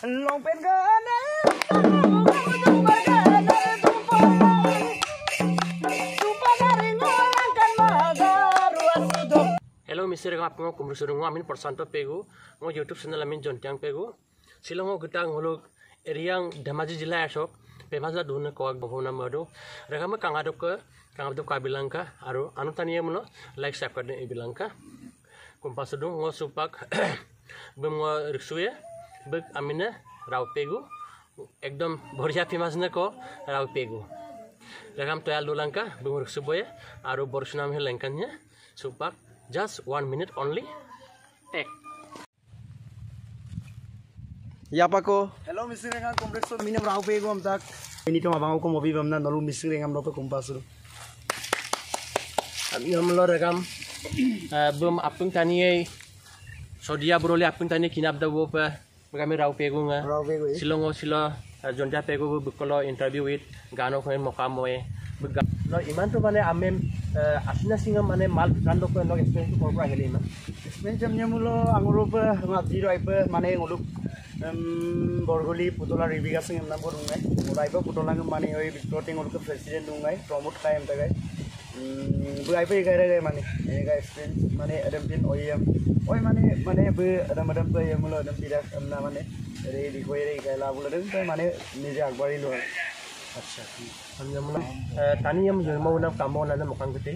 long pen gana jumpa gana jumpa jumpa dari ngolang magaru asudok Hello, Mr. Ngap ngo kumru suru ngo amin porsanto pegu ngo YouTube channel amin jontiang pegu. Silongo gitang ngolo eriang Dhemaji jila asok pemaza duna ko ag bhona mado rekama kangadok ke kangadok ka bilangka aru anutaniya muno like subscribe e bilangka kumpas dung ngo supak bem ngo riksuye bek amina raw pegu ekdom बढ़िया फेमस न को राव Pegu rekam toyal dulangka bem riksuboye aru borshunam he lengkanya supak just one minute only take Yapa ko? hello mr rengang komplekso minam rau pe gom tak ini to mabang ko mobi bamna nolu mr rengam lo pe kumpasu Am lo rekam bem apung tani sodia brole apung tani kinap da wo pa আমি ৰাও পেগু শ্বিলঙ শ্বিল জন্দিয়া পেগু বিকল interview with গান অসমীয়া মকামে ইমানটো মানে আমি আচিনা চিঙক মানে মাল ভূটান লোক এক্সপেৰিয়েঞ্চটো ক'ৰ পৰা আহিলে ইমান এক্সপেৰিয়েঞ্চ আমি বোলো আগৰ পৰা আজিৰ মানে অলপ বৰগুলি পুতলা ৰিবিকা সিং এম নাম্বৰ নোংাই ওলাই পুতলা মানে এই ভিতৰতে এওঁলোকে প্ৰেচিডেণ্ট নোংাই প্ৰমোদ খাই এম তাকে বাইবে গাইরে গাই মানে এই গাইস ফ্রেন্ডস মানে এডম পিন ওএম ওই মানে মানে বে এডম এডম পে এম লো এডম পিরাস আমরা মানে রে রি কই রে গাই লাগুল দেন তো মানে নিজে আগবাড়ি লো আচ্ছা কি আমি আমরা তানি আম জন্ম নাম কাম বনা না মখান গতে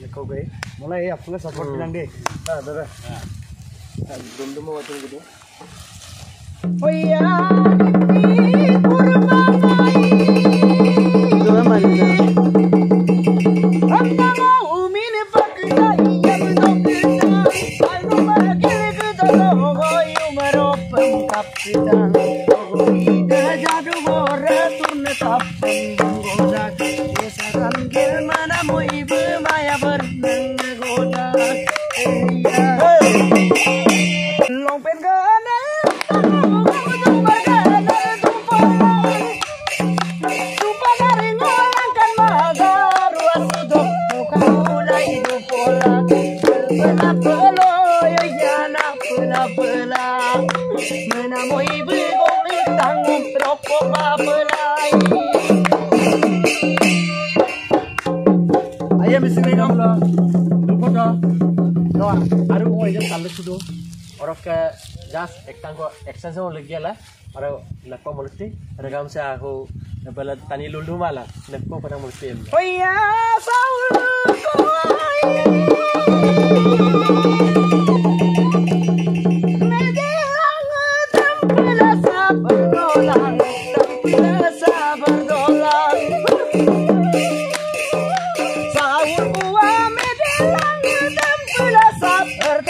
লেখো গই মোলা এই আপুলে সাপোর্ট দিলাম দে হ্যাঁ দাদা হ্যাঁ দন্দম ওয়াতন গদ ওয়া sapsitan ida jadu bora turne sapsan goda yesaran germana moi bu maya bernang goda long pen gana Thank you. Rokok mapelai Ayah mesti megang lo. Lupa to no aru o idan kalle sudo orok ka jas ektan ko extension ho lagi la aru lakko multi regam se ako bala tani lulu mala lakko pada multi. Oh iya Saul Medilang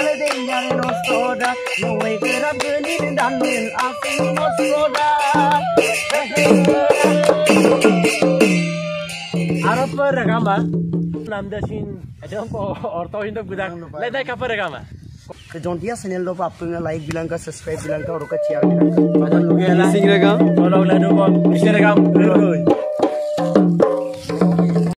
gerak kamal denjar nosoda no we garab genin dan min asin mosoda aro per regam ba nam da sin adam ko orto hindo gudang le dai ka per regam ke jontia channel lo apna like bilang ka subscribe bilang ka और का share bilang ka badan luge la Sing regam? tolong la do ko regam